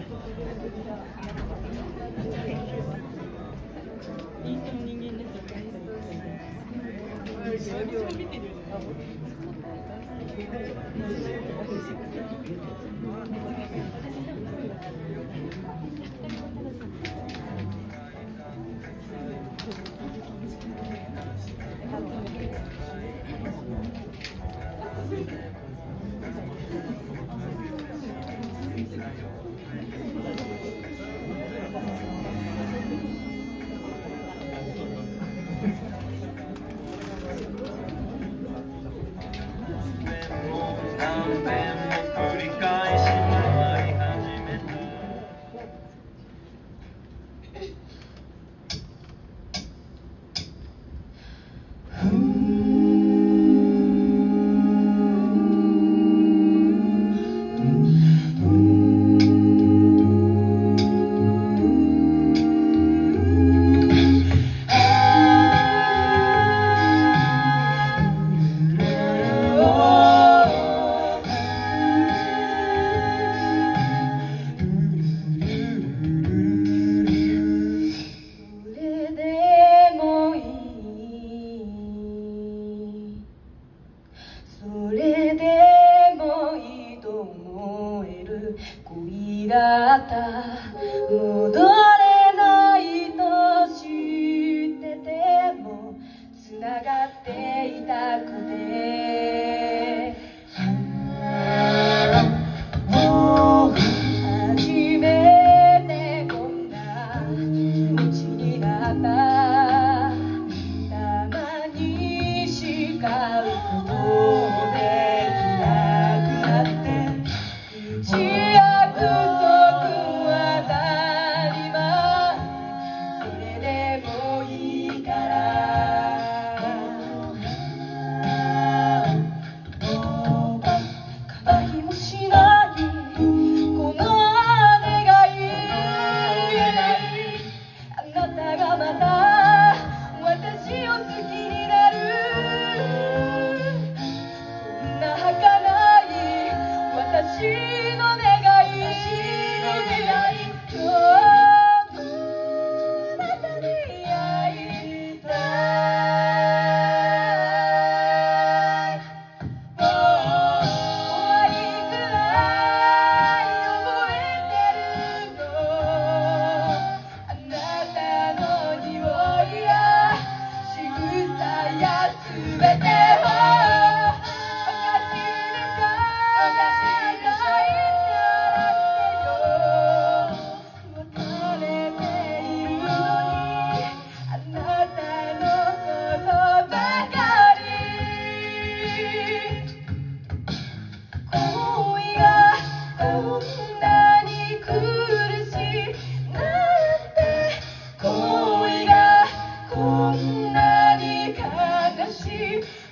インスタの人間ですよ見てるよ the.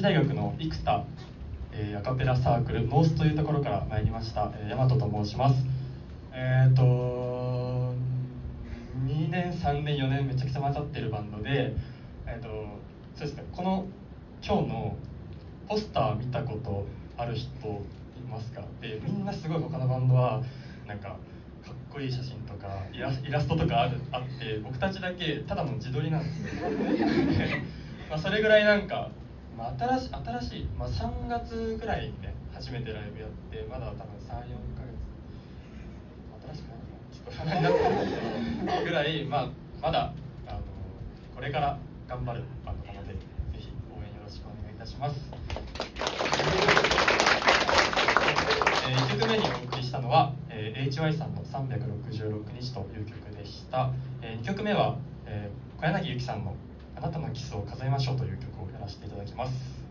治大学の生田、えーアカペラサークルノースというところから参りました、えー、大和と申します。えっ、と2年3年4年めちゃくちゃ混ざってるバンドでえっ、とそうですねこの今日のポスター見たことある人いますか？でみんなすごい他のバンドはなんかかっこいい写真とかイライラストとかあるあって僕たちだけただの自撮りなんですよ。まあそれぐらいなんか、まあ、新しい新しい、まあ、3月ぐらいにね初めてライブやってまだ多分34ヶ月新しくないちょっと話になってるぐらい、まあ、まだあのこれから頑張るバンドなのでぜひ応援よろしくお願いいたします。えー、1曲目にお送りしたのは、えー HY さんの「366日」という曲でした、え2曲目は、えー小柳ゆきさんの「あなたのキスを数えましょう」という曲をやらせていただきます。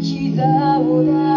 膝を抱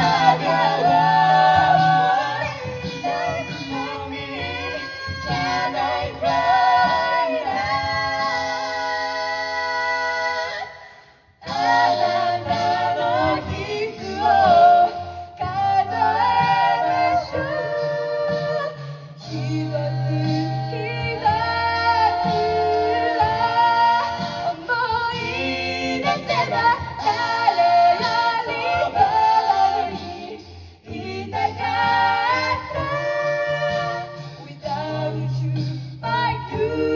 あ you, I do.